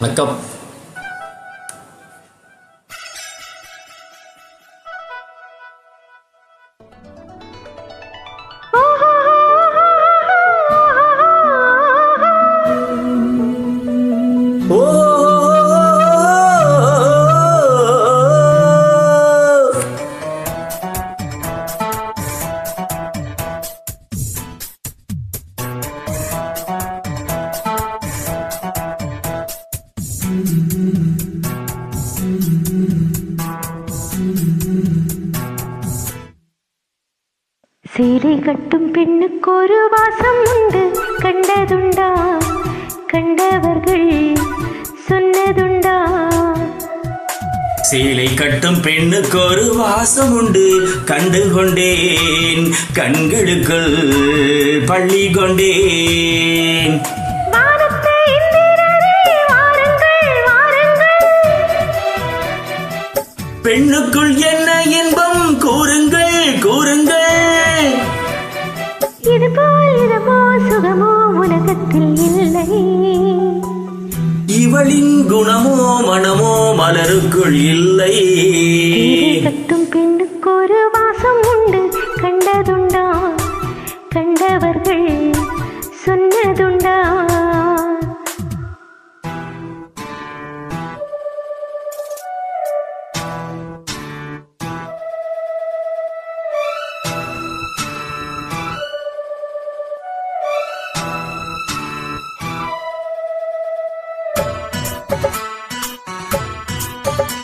nó cấp சீரை கட்டும் பெண்ணுக்கு ஒரு வாசம் உண்டு கண்டதுண்டா கண்டவர்கள் சொன்னதுண்டா. சீலை கட்டும் பெண்ணுக்கு ஒரு வாசம் உண்டு கண்டு கொண்டேன் கண்களுக்குள் பள்ளி கொண்டேன். பெண்ணுக்குள் என்ன இன்பம்? கூறுங்கள் கூறுங்கள். இது போல் இதமோ சுகமோ உலகத்தில் இல்லை. இவளின் குணமோ மனமோ மலருக்குள் இல்லை. கட்டும் பெண்ணுக்கு ஒரு வாசம் உண்டு. கண்டதுண்டா? கண்டவர்கள்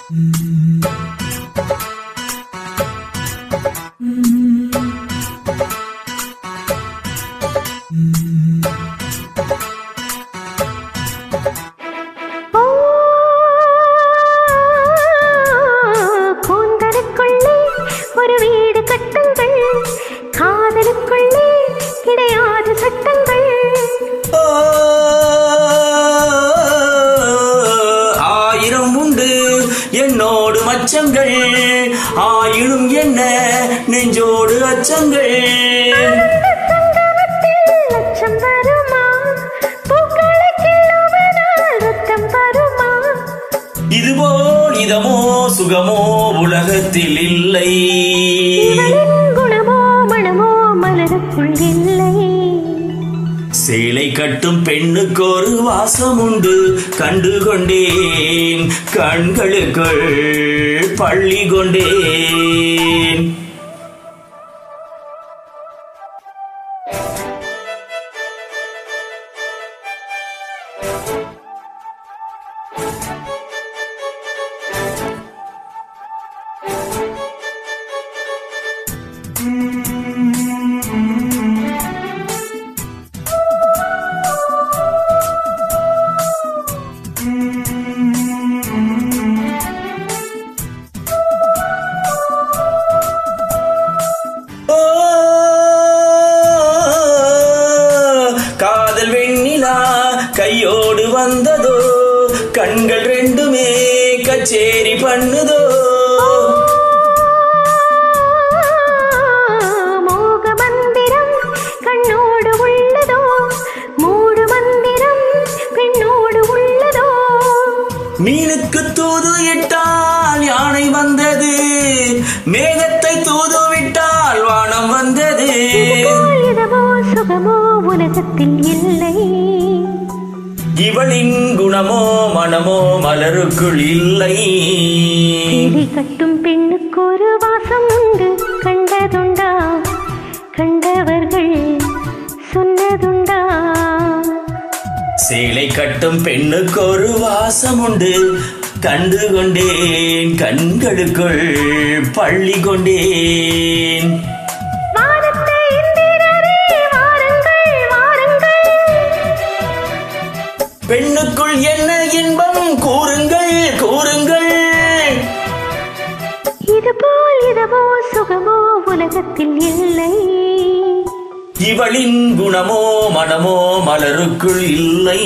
ஒரு வீடு கட்டுங்கள். காதலுக்குள்ளே கிடையாது சட்டங்கள். அச்சங்கள். ஆயினும் என்ன? நெஞ்சோடு அச்சங்கள். இதுபோல் இதமோ சுகமோ உலகத்தில் இல்லை. கட்டும் பெண்ணுக்கு ஒரு வாசம் உண்டு கண்டு கொண்டேன் கண்களுக்குள் பள்ளி கொண்டேன். வெண்ணிலா கையோடு வந்ததோ? கண்கள் ரெண்டுமே கச்சேரி பண்ணுதோ? மீனுக்கு தூது இட்டால் யானை வந்தது. மேகத்தை தூது விட்டால் வானம் வந்தது. சுகமோ உலகத்தில் இல்லை. இவளின் குணமோ மனமோ மலருக்குள் இல்லை. கட்டும் பெண்ணுக்கு ஒரு வாசம் உண்டு. கண்டதுண்டா? கண்டவர்கள் சொன்னதுண்டா? சேலை கட்டும் பெண்ணுக்கு ஒரு வாசம் உண்டு. கண்டு கொண்டேன் கண்களுக்குள் பள்ளி கொண்டேன். உலகத்தில் இல்லை. இவளின் குணமோ மனமோ மலருக்குள் இல்லை.